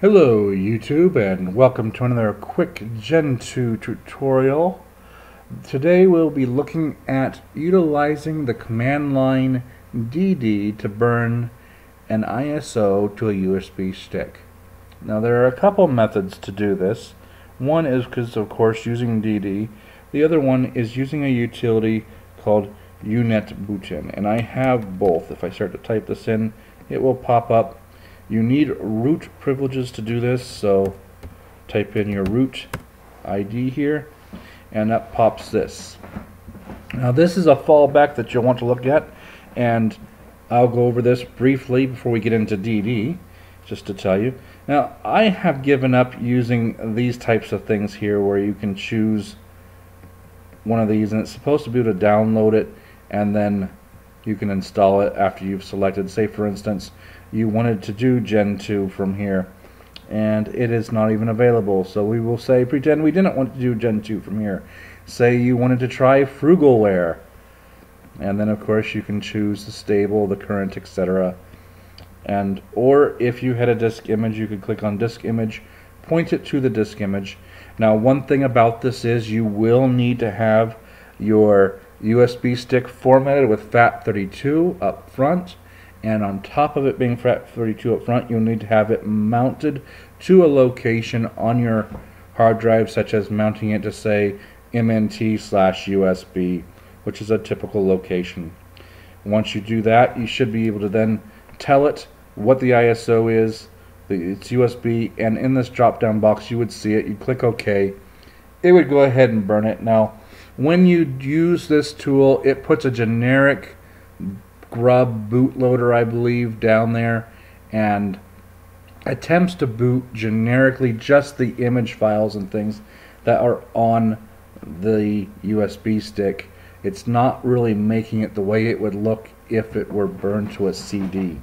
Hello YouTube and welcome to another quick Gentoo tutorial. Today we'll be looking at utilizing the command line DD to burn an ISO to a USB stick. Now there are a couple methods to do this. One is because of course using DD. The other one is using a utility called UNetBootin and I have both. If I start to type this in it will pop up you need root privileges to do this, so type in your root ID here, and that pops this. Now this is a fallback that you'll want to look at, and I'll go over this briefly before we get into DD, just to tell you. Now I have given up using these types of things here where you can choose one of these, and it's supposed to be able to download it, and then you can install it after you've selected. Say for instance, you wanted to do Gentoo from here and it is not even available. So we will say pretend we didn't want to do Gentoo from here. Say you wanted to try Frugalware. And then of course you can choose the stable, the current, etc. And or if you had a disk image, you could click on disk image, point it to the disk image. Now one thing about this is you will need to have your USB stick formatted with FAT32 up front and on top of it being FAT32 up front you'll need to have it mounted to a location on your hard drive such as mounting it to say MNT slash USB which is a typical location. Once you do that you should be able to then tell it what the ISO is, its USB and in this drop down box you would see it, you click OK it would go ahead and burn it. Now when you use this tool it puts a generic grub bootloader, I believe, down there, and attempts to boot generically just the image files and things that are on the USB stick. It's not really making it the way it would look if it were burned to a CD.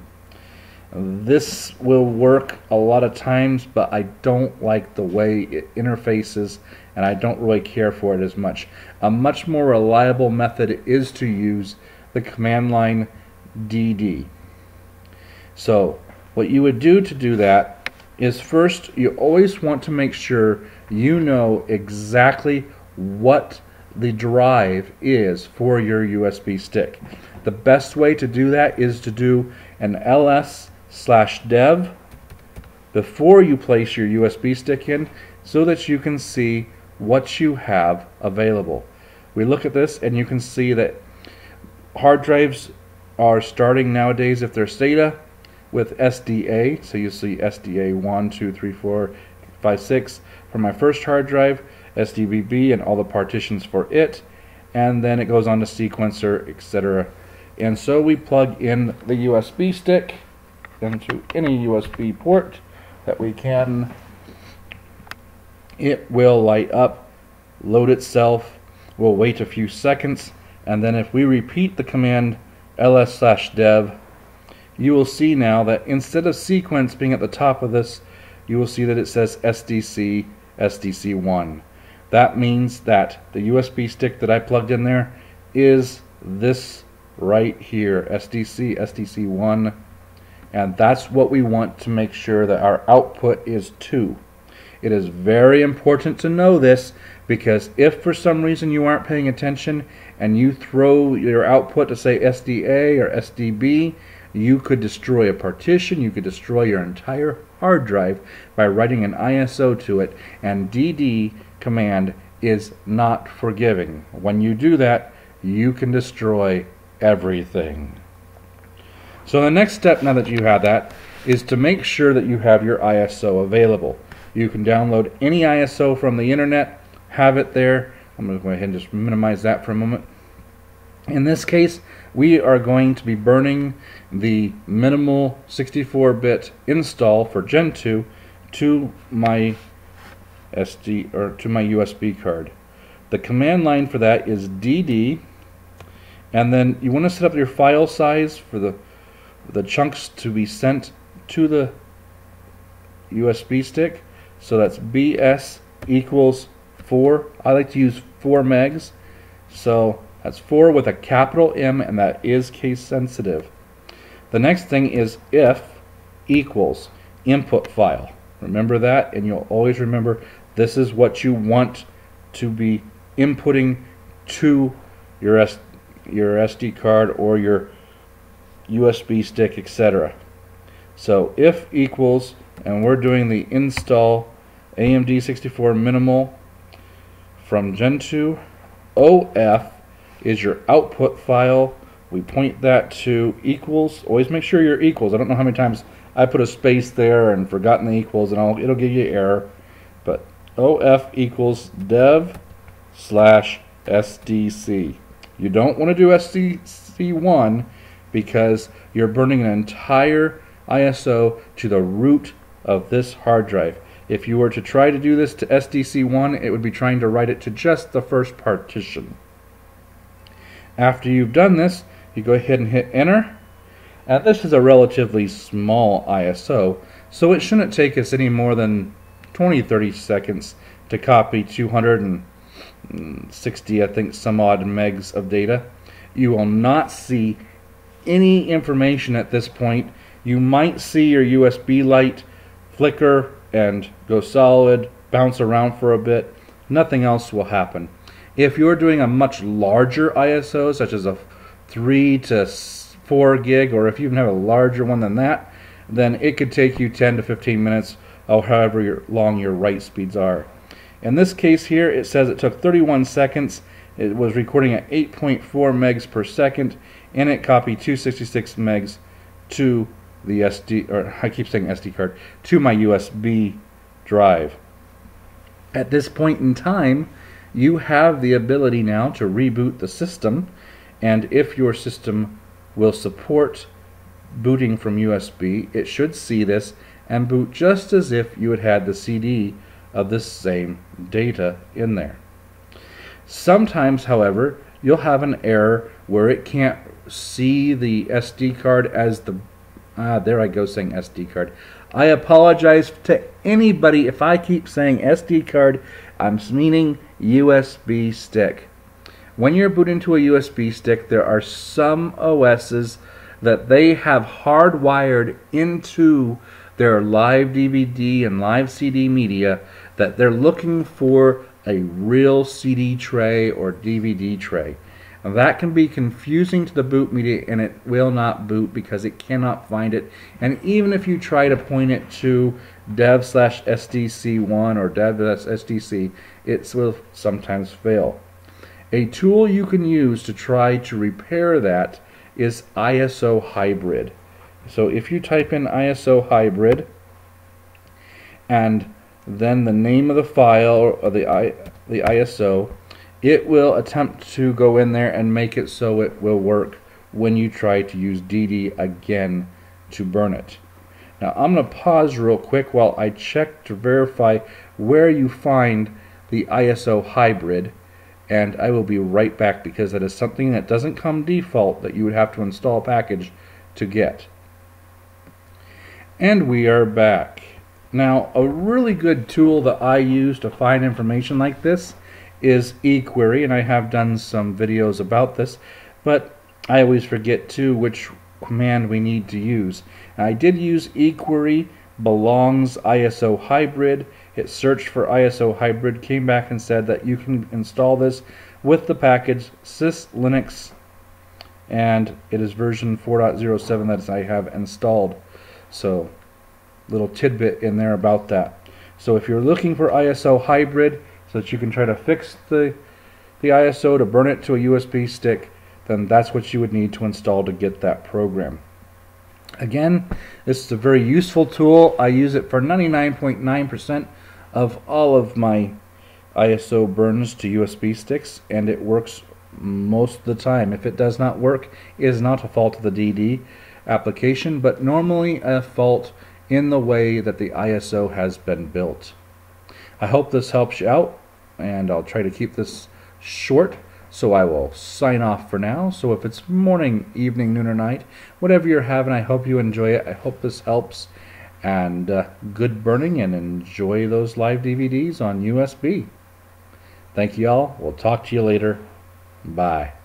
This will work a lot of times, but I don't like the way it interfaces and I don't really care for it as much. A much more reliable method is to use the command line DD. So what you would do to do that is first you always want to make sure you know exactly what the drive is for your USB stick. The best way to do that is to do an ls slash dev before you place your USB stick in so that you can see what you have available. We look at this and you can see that hard drives are starting nowadays if they're SATA with SDA. So you see SDA 1, 2, 3, 4, 5, 6 for my first hard drive, SDBB and all the partitions for it, and then it goes on to sequencer, etc. And so we plug in the USB stick into any USB port that we can. It will light up, load itself, we'll wait a few seconds, and then if we repeat the command ls slash dev, you will see now that instead of sequence being at the top of this, you will see that it says SDC SDC1. That means that the USB stick that I plugged in there is this right here, SDC SDC1, and that's what we want to make sure that our output is to. It is very important to know this because if for some reason you aren't paying attention and you throw your output to say SDA or SDB, you could destroy a partition, you could destroy your entire hard drive by writing an ISO to it, and DD command is not forgiving. When you do that, you can destroy everything. So the next step now that you have that is to make sure that you have your ISO available. You can download any ISO from the internet, have it there. I'm going to go ahead and just minimize that for a moment. In this case, we are going to be burning the minimal 64-bit install for Gentoo to my SD or to my USB card. The command line for that is DD and then you want to set up your file size for the the chunks to be sent to the USB stick so that's BS equals 4. I like to use 4 megs. So that's 4 with a capital M and that is case sensitive. The next thing is if equals input file. Remember that, and you'll always remember this is what you want to be inputting to your S your SD card or your USB stick, etc. So if equals, and we're doing the install AMD 64 minimal from Gentoo, OF is your output file. We point that to equals. Always make sure you're equals. I don't know how many times I put a space there and forgotten the equals, and I'll, it'll give you error. But OF equals dev slash SDC. You don't want to do SDC1 because you're burning an entire ISO to the root of this hard drive. If you were to try to do this to SDC1, it would be trying to write it to just the first partition. After you've done this, you go ahead and hit enter. And this is a relatively small ISO, so it shouldn't take us any more than 20-30 seconds to copy 260, I think, some odd megs of data. You will not see any information at this point. You might see your USB light flicker and go solid, bounce around for a bit. Nothing else will happen. If you're doing a much larger ISO, such as a 3 to 4 gig, or if you even have a larger one than that, then it could take you 10 to 15 minutes, or however long your write speeds are. In this case here, it says it took 31 seconds. It was recording at 8.4 megs per second, and it copied 266 megs to the SD, or I keep saying SD card, to my USB drive. At this point in time, you have the ability now to reboot the system and if your system will support booting from USB it should see this and boot just as if you had had the CD of the same data in there. Sometimes however you'll have an error where it can't see the SD card as the ah there I go saying SD card I apologize to anybody if I keep saying SD card I'm meaning USB stick. When you're booting to a USB stick, there are some OSs that they have hardwired into their live DVD and live CD media that they're looking for a real CD tray or DVD tray. That can be confusing to the boot media and it will not boot because it cannot find it. And even if you try to point it to dev slash SDC1 or dev SDC, it will sometimes fail. A tool you can use to try to repair that is isohybrid. So if you type in isohybrid and then the name of the file or the, I, the ISO, it will attempt to go in there and make it so it will work when you try to use DD again to burn it. Now I'm going to pause real quick while I check to verify where you find the isohybrid and I will be right back because that is something that doesn't come default that you would have to install a package to get. And we are back. Now a really good tool that I use to find information like this is eQuery, and I have done some videos about this, but I always forget too which command we need to use. I did use eQuery belongs isohybrid. It searched for isohybrid, came back and said that you can install this with the package syslinux and it is version 4.07 that I have installed. So little tidbit in there about that. So if you're looking for ISO hybrid, so that you can try to fix the, the ISO to burn it to a USB stick, then that's what you would need to install to get that program. Again, this is a very useful tool. I use it for 99.9% of all of my ISO burns to USB sticks, and it works most of the time. If it does not work, it is not a fault of the DD application, but normally a fault in the way that the ISO has been built. I hope this helps you out, and I'll try to keep this short. So I will sign off for now. So if it's morning, evening, noon, or night, whatever you're having, I hope you enjoy it. I hope this helps. And uh, good burning and enjoy those live DVDs on USB. Thank you all. We'll talk to you later. Bye.